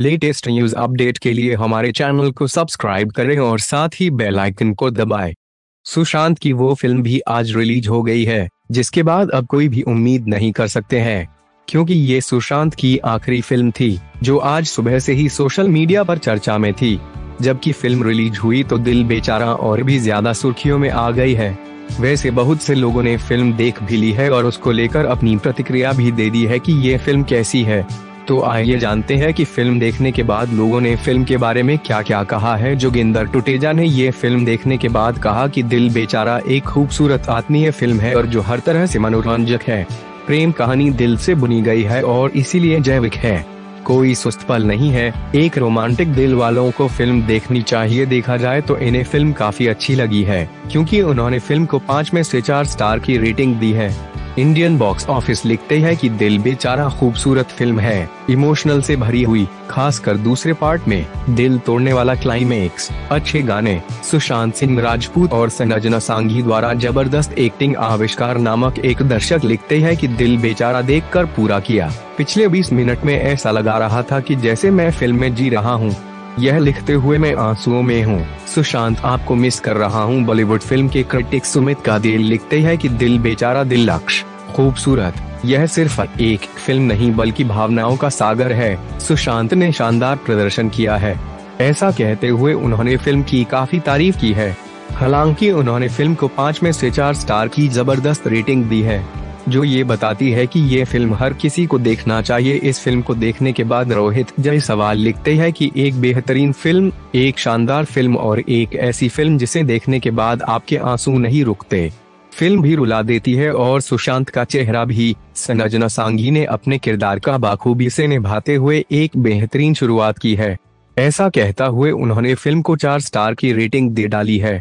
Latest news update के लिए हमारे चैनल को सब्सक्राइब करें और साथ ही बेल आइकन को दबाएँ। सुशांत की वो फ़िल्म भी आज रिलीज़ हो गई है, जिसके बाद अब कोई भी उम्मीद नहीं कर सकते हैं। क्योंकि ये सुशांत की आखिरी फ़िल्म थी, जो आज सुबह से ही सोशल मीडिया पर चर्चा में थी। जबकि फ़िल्म रिलीज़ हुई तो दिल बेचारा और भी ज़्यादा सुर्खियों में आ गई है। वैसे बहुत से लोगों ने फ़िल्म देख भी ली है और उसको लेकर अपनी प्रतिक्रिया भी दे दी है कि ये फ़िल्म कैसी है। तो आइए जानते हैं कि फ़िल्म देखने के बाद लोगों ने फ़िल्म के बारे में क्या क्या कहा है। जोगिंदर टुटेजा ने ये फ़िल्म देखने के बाद कहा कि दिल बेचारा एक खूबसूरत आत्मीय फ़िल्म है और जो हर तरह से मनोरंजक है। प्रेम कहानी दिल से बुनी गई है और इसीलिए जैविक है। कोई सुस्त पल नहीं है। एक रोमांटिक दिल वालों को फ़िल्म देखनी चाहिए देखा जाए तो इन्हें फ़िल्म काफ़ी अच्छी लगी है। क्योंकि उन्होंने फ़िल्म को पाँच में से चार स्टार की रेटिंग दी है। इंडियन बॉक्स ऑफ़िस लिखते हैं कि दिल बेचारा खूबसूरत फ़िल्म है। इमोशनल से भरी हुई, खासकर दूसरे पार्ट में, दिल तोड़ने वाला क्लाइमेक्स अच्छे गाने, सुशांत सिंह राजपूत और संजना सांघी द्वारा ज़बरदस्त एक्टिंग आविष्कार नामक एक दर्शक लिखते हैं कि दिल बेचारा देखकर पूरा किया। पिछले 20 मिनट में ऐसा लगा रहा था कि जैसे मैं फ़िल्म में जी रहा हूँ। यह लिखते हुए मैं आंसुओं में हूँ। सुशांत, आपको मिस कर रहा हूँ। बॉलीवुड फ़िल्म के क्रिटिक सुमित का दिल लिखते हैं कि दिल बेचारा दिल लक्ष्य खूबसूरत। यह सिर्फ़ एक फ़िल्म नहीं, बल्कि भावनाओं का सागर है। सुशांत ने शानदार प्रदर्शन किया है। ऐसा कहते हुए उन्होंने फ़िल्म की काफ़ी तारीफ़ की है। हालाँकि उन्होंने फ़िल्म को पाँच में से चार स्टार की ज़बरदस्त रेटिंग दी है। जो ये बताती है कि ये फ़िल्म हर किसी को देखना चाहिए। इस फ़िल्म को देखने के बाद रोहित जय सवाल लिखते हैं कि एक बेहतरीन फ़िल्म, एक शानदार फ़िल्म और एक ऐसी फ़िल्म जिसे देखने के बाद आपके आँसू नहीं रुकते। फ़िल्म भी रुला देती है और सुशांत का चेहरा भी। संजना सांगी ने अपने किरदार का बाखूबी से निभाते हुए एक बेहतरीन शुरुआत की है। ऐसा कहता हुए उन्होंने फ़िल्म को चार स्टार की रेटिंग दे डाली है।